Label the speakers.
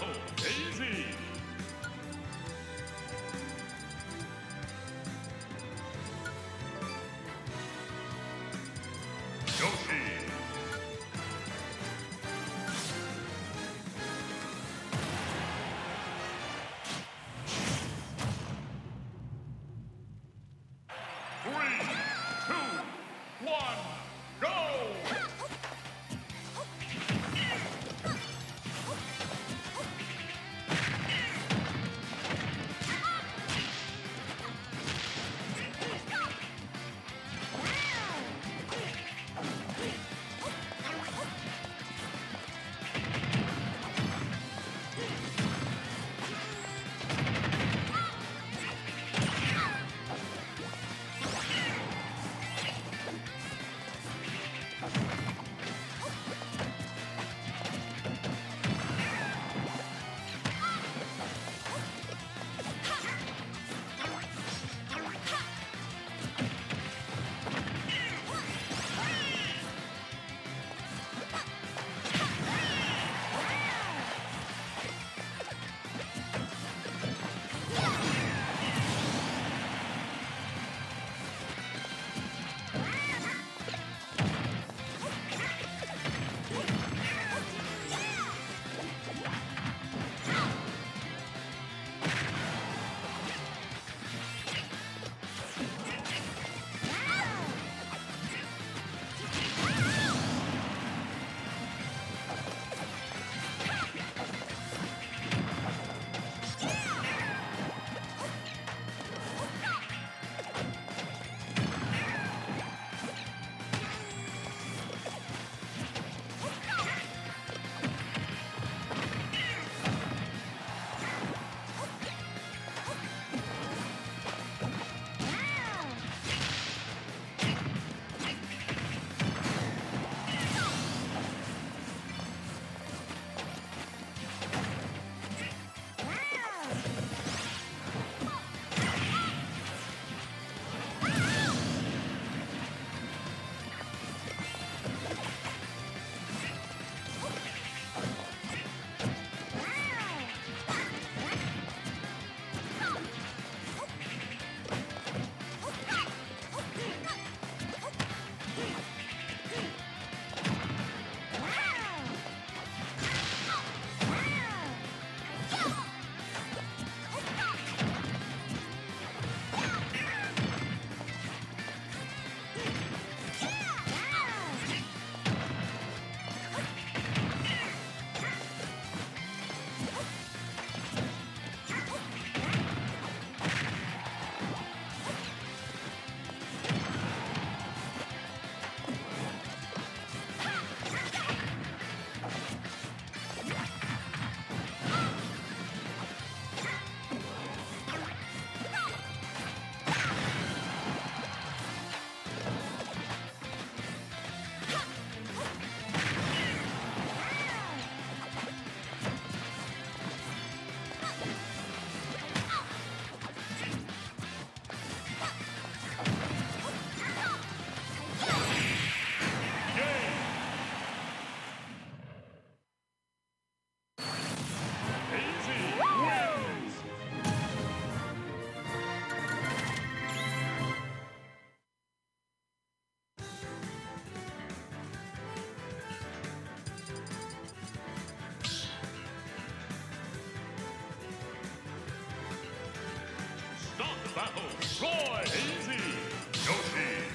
Speaker 1: battle, battle! Roy! Daisy! Yoshi!